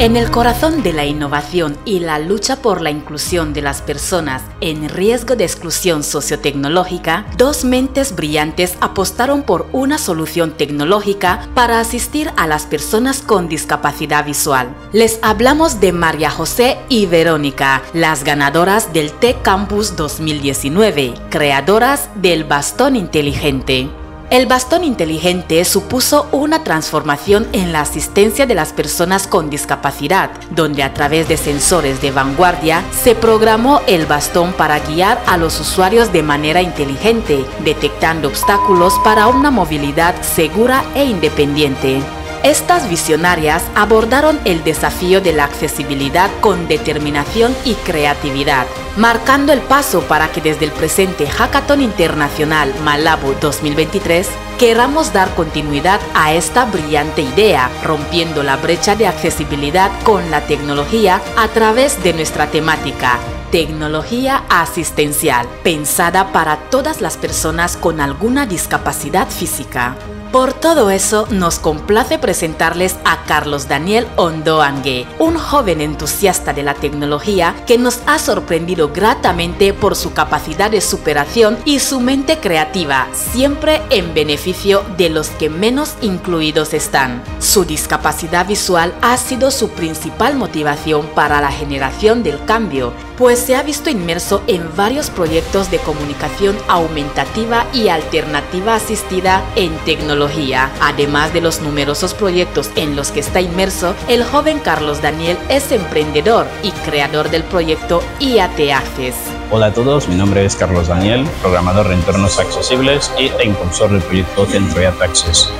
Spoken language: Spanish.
En el corazón de la innovación y la lucha por la inclusión de las personas en riesgo de exclusión sociotecnológica, dos mentes brillantes apostaron por una solución tecnológica para asistir a las personas con discapacidad visual. Les hablamos de María José y Verónica, las ganadoras del Tech Campus 2019, creadoras del bastón inteligente. El bastón inteligente supuso una transformación en la asistencia de las personas con discapacidad, donde a través de sensores de vanguardia se programó el bastón para guiar a los usuarios de manera inteligente, detectando obstáculos para una movilidad segura e independiente. Estas visionarias abordaron el desafío de la accesibilidad con determinación y creatividad, marcando el paso para que desde el presente Hackathon Internacional Malabo 2023 queramos dar continuidad a esta brillante idea, rompiendo la brecha de accesibilidad con la tecnología a través de nuestra temática Tecnología asistencial, pensada para todas las personas con alguna discapacidad física. Por todo eso, nos complace presentarles a Carlos Daniel Ondoangue, un joven entusiasta de la tecnología que nos ha sorprendido gratamente por su capacidad de superación y su mente creativa, siempre en beneficio de los que menos incluidos están. Su discapacidad visual ha sido su principal motivación para la generación del cambio, pues se ha visto inmerso en varios proyectos de comunicación aumentativa y alternativa asistida en tecnología Además de los numerosos proyectos en los que está inmerso, el joven Carlos Daniel es emprendedor y creador del proyecto IAT Access. Hola a todos, mi nombre es Carlos Daniel, programador de entornos accesibles y e impulsor del proyecto Centro IAT Access.